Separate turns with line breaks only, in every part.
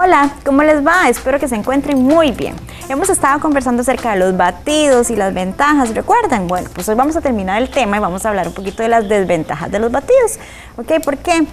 Hola, ¿cómo les va? Espero que se encuentren muy bien. Hemos estado conversando acerca de los batidos y las ventajas, ¿recuerdan? Bueno, pues hoy vamos a terminar el tema y vamos a hablar un poquito de las desventajas de los batidos. ¿Ok? ¿Por qué?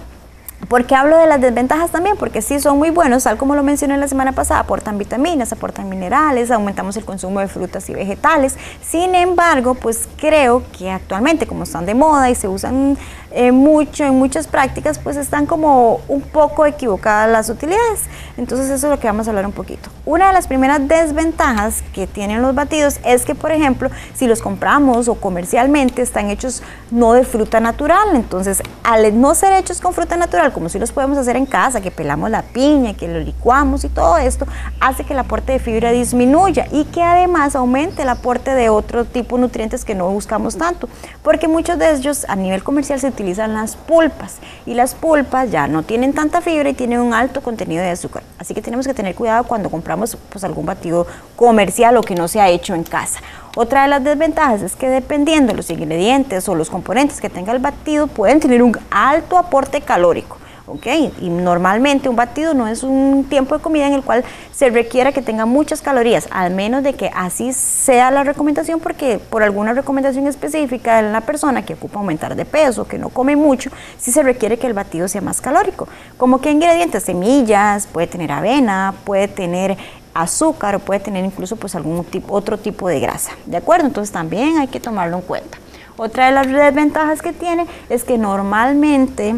¿Por qué hablo de las desventajas también? Porque sí son muy buenos, tal como lo mencioné la semana pasada, aportan vitaminas, aportan minerales, aumentamos el consumo de frutas y vegetales. Sin embargo, pues creo que actualmente como están de moda y se usan eh, mucho en muchas prácticas, pues están como un poco equivocadas las utilidades. Entonces eso es lo que vamos a hablar un poquito. Una de las primeras desventajas que tienen los batidos es que, por ejemplo, si los compramos o comercialmente están hechos no de fruta natural, entonces al no ser hechos con fruta natural, como si los podemos hacer en casa, que pelamos la piña, que lo licuamos y todo esto, hace que el aporte de fibra disminuya y que además aumente el aporte de otro tipo de nutrientes que no buscamos tanto, porque muchos de ellos a nivel comercial se utilizan las pulpas. Y las pulpas ya no tienen tanta fibra y tienen un alto contenido de azúcar, así que tenemos que tener cuidado cuando compramos pues algún batido comercial o que no se ha hecho en casa. Otra de las desventajas es que dependiendo de los ingredientes o los componentes que tenga el batido pueden tener un alto aporte calórico. ¿ok? Y normalmente un batido no es un tiempo de comida en el cual se requiera que tenga muchas calorías, al menos de que así sea la recomendación, porque por alguna recomendación específica de la persona que ocupa aumentar de peso, que no come mucho, sí se requiere que el batido sea más calórico. Como que ingredientes, semillas, puede tener avena, puede tener azúcar o puede tener incluso pues algún tipo, otro tipo de grasa, ¿de acuerdo? Entonces también hay que tomarlo en cuenta. Otra de las desventajas que tiene es que normalmente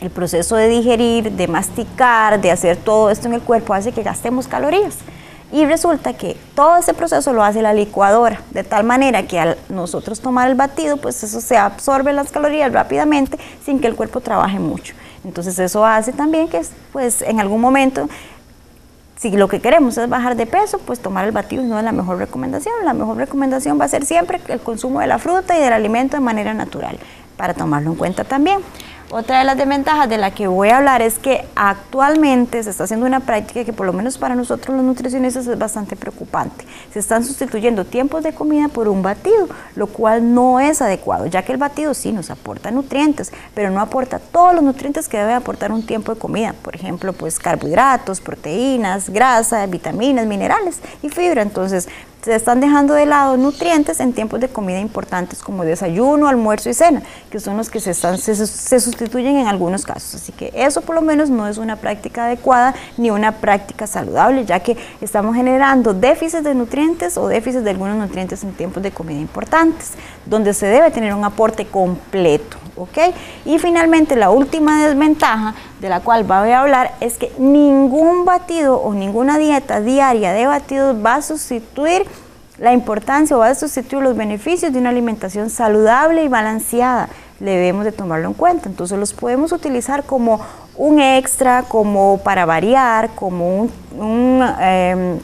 el proceso de digerir, de masticar, de hacer todo esto en el cuerpo hace que gastemos calorías. Y resulta que todo ese proceso lo hace la licuadora, de tal manera que al nosotros tomar el batido, pues eso se absorbe las calorías rápidamente sin que el cuerpo trabaje mucho. Entonces eso hace también que pues en algún momento si lo que queremos es bajar de peso, pues tomar el batido no es la mejor recomendación. La mejor recomendación va a ser siempre el consumo de la fruta y del alimento de manera natural, para tomarlo en cuenta también. Otra de las desventajas de la que voy a hablar es que actualmente se está haciendo una práctica que por lo menos para nosotros los nutricionistas es bastante preocupante. Se están sustituyendo tiempos de comida por un batido, lo cual no es adecuado, ya que el batido sí nos aporta nutrientes, pero no aporta todos los nutrientes que debe aportar un tiempo de comida. Por ejemplo, pues carbohidratos, proteínas, grasa, vitaminas, minerales y fibra. Entonces, se están dejando de lado nutrientes en tiempos de comida importantes como desayuno, almuerzo y cena, que son los que se, están, se, sustituyen en algunos casos. Así que eso por lo menos no es una práctica adecuada ni una práctica saludable, ya que estamos generando déficits de nutrientes o déficits de algunos nutrientes en tiempos de comida importantes, donde se debe tener un aporte completo. Y finalmente la última desventaja de la cual voy a hablar es que ningún batido o ninguna dieta diaria de batidos va a sustituir la importancia o va a sustituir los beneficios de una alimentación saludable y balanceada. Debemos de tomarlo en cuenta. Entonces los podemos utilizar como un extra, como para variar, como un, em,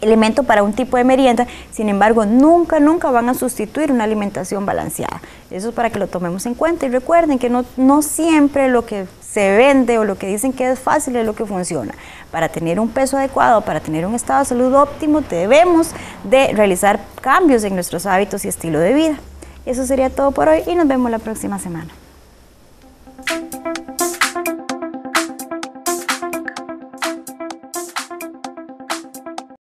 elemento para un tipo de merienda, sin embargo, nunca, nunca van a sustituir una alimentación balanceada. Eso es para que lo tomemos en cuenta y recuerden que no, no siempre lo que se vende o lo que dicen que es fácil es lo que funciona. Para tener un peso adecuado, para tener un estado de salud óptimo, debemos de realizar cambios en nuestros hábitos y estilo de vida. Eso sería todo por hoy y nos vemos la próxima semana.